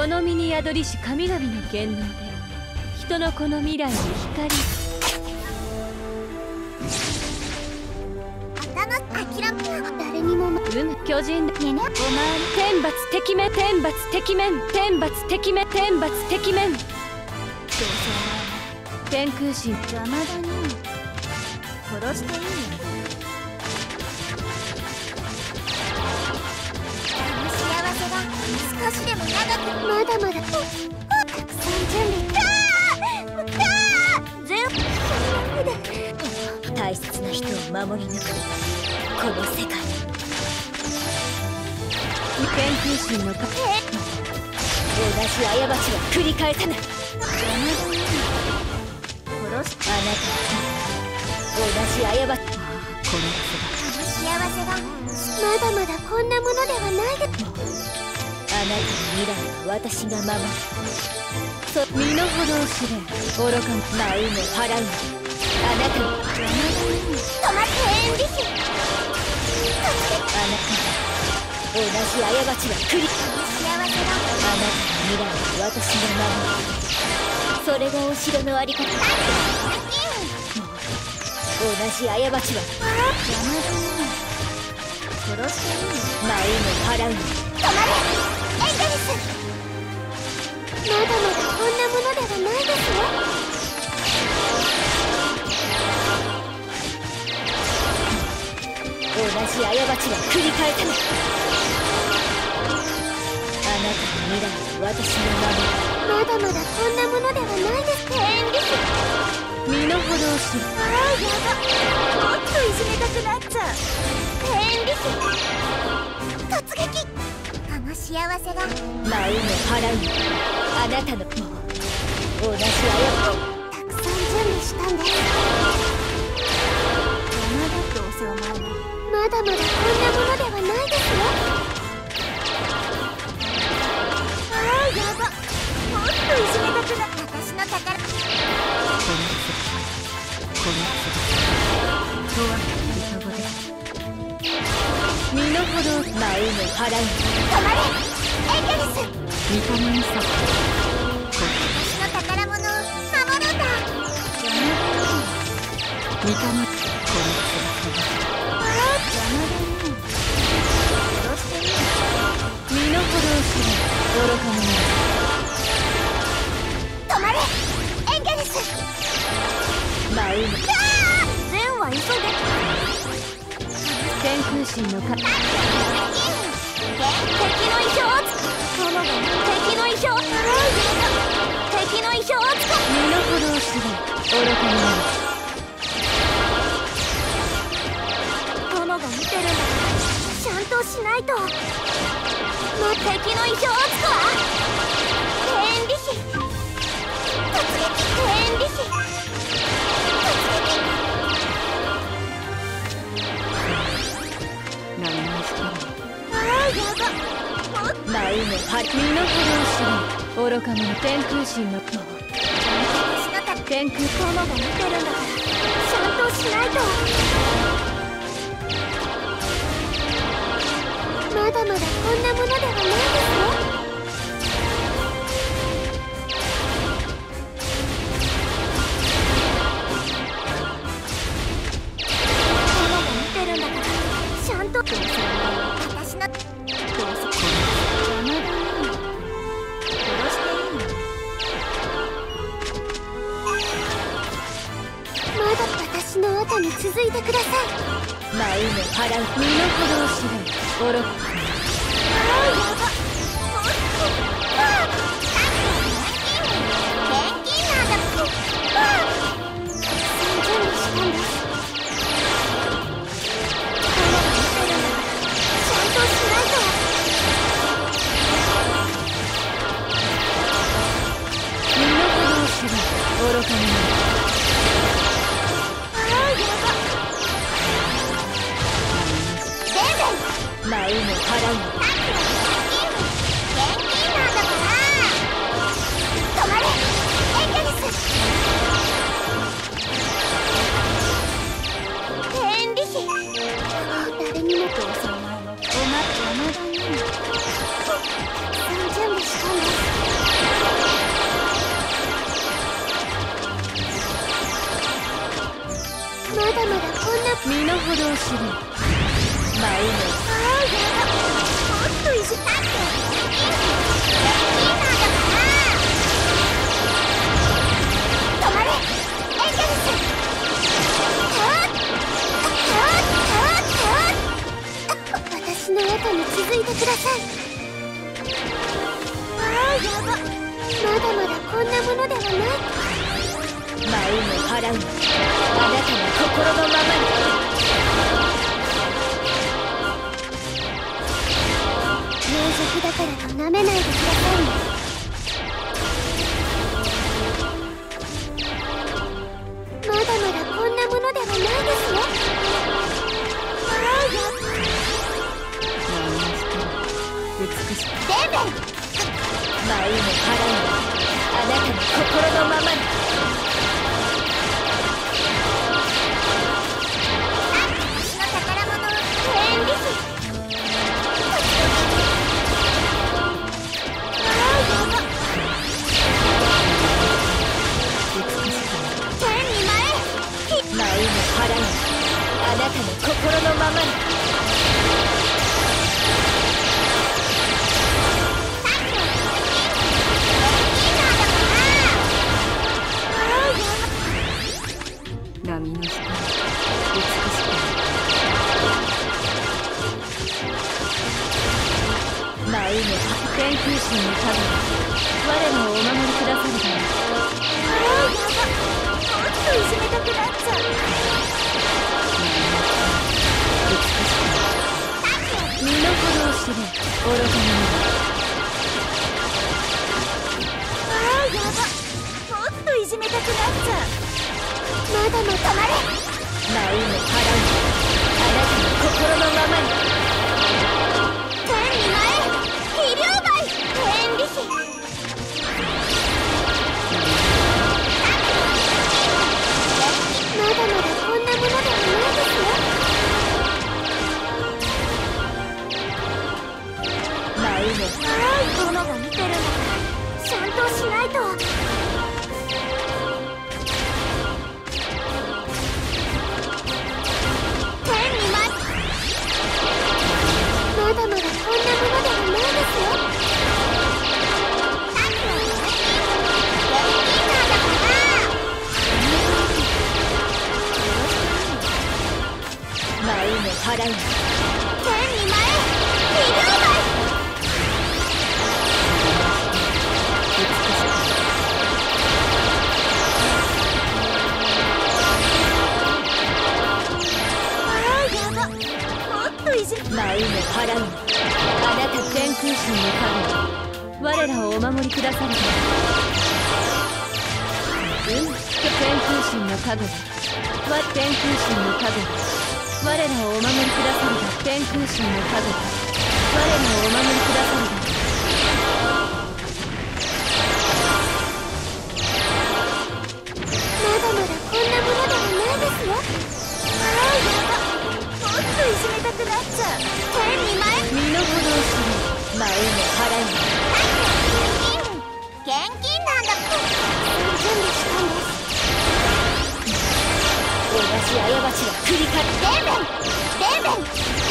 この身に宿りし神々の権能で人のこの未来に光諦め誰にもうむ巨人でねねお前天罰敵面天罰敵面天罰敵面天罰敵面どうせ天空神邪魔だね殺していいよ少しでも長くまだまだたくさん準備あーあー全部で大切な人を守り抜くこの世界天空神のか同じ過ちは繰り返さない殺しあなたは同じ過ちこのあの幸せがまだまだこんなものではないであなた。の未来は私が守るそ身の程を知れ愚かに舞うも払うもあなた。のあな止まってエンリヒた。同じ過ちは繰り。幸せがあなた。の未来は私が守るそれがお城のあり。方同じ過ちは邪魔だね殺していいよ舞うも払うも止まれまだまだこんなものではないです。よ同じ過ちは繰り返さないあなたの未来は私がまだまだこんなものではないですエンリヒ身の程を知れああやばもっといじめたくなっちゃうエンリヒ突撃あの幸せが守る舞うも払う。あなたのも同じ過ちたくさん準備したんです山だどうせお前もまだまだこんなものではないですよ。ああやば。もっといじめたく身の程を舞うも払うも止まれエンゲルス見た目にさ私の宝物を守るんだ見た目こああ邪魔だね殺していいよの身の程を知れ愚か者止まれ。エンゲルス。舞うもああ善は急げ天空神のか愚か者殿が見てるんだからちゃんとしないともう敵の意表をつくわ天理師突撃天理師突何もしてない撃ああやばもっと舞うも払う身の程を知れ愚か者天空神の天空殿が見てるんだからちゃんとしないと。まだまだこんなものではない。に続いてください。舞うも払うも身の程を知れ。愚かああやばほどを知る舞うのああやだもっといじったってレッキーナーだから止まれエンジェルスはっはっはっはっ私の後に続いてくださいああやばまだまだこんなものではない。舞うの払うのあなたの心のままに。明晰だからと舐めないでくださいね払う。天に前飛竜梅ああやばもっといじ舞うの払うあなた天空神の神我らをお守りくださるがうん。天空神の神わ天空神の神我らをお守りくださるが天空神の神我らをお守りくださるがまだまだこんなものではないもっといじめたくなっちゃう天に前身の程を知る。舞うの払うの過ちが繰り返すデーベンデーベン。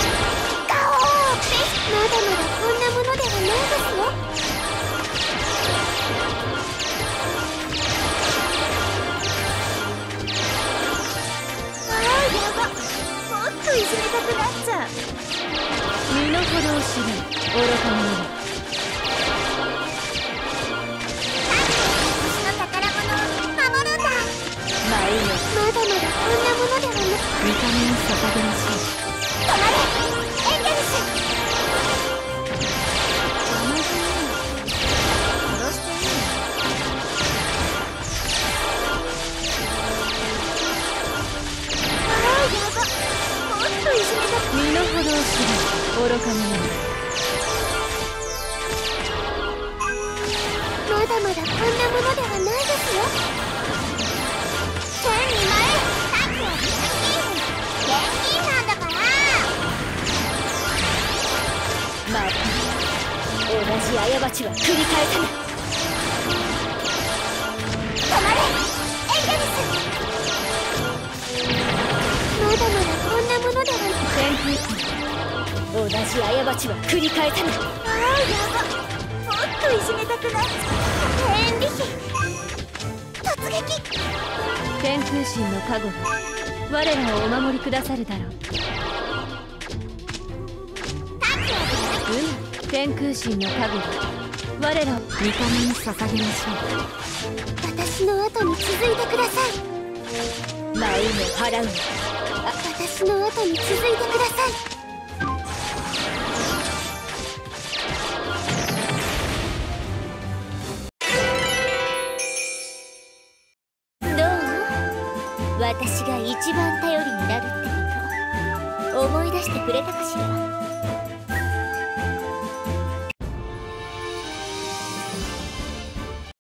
ましょう止まれエンゲルス邪魔じゃない殺しまだまだこんなものではないですよ。天に同じ過ちは繰り返さない。止まれエンゲルス。まだまだこんなもの同じ過ちは繰り返さない。ああやばもっといじめたくなっちゃう突撃。天空神の加護。が我らをお守りくださるだろう天空神の加護が我らを御霊に捧げましょ私の後に続いてください。舞うも払うも私の後に続いてください。どう？私が一番頼りになるってこと？思い出してくれたかしら？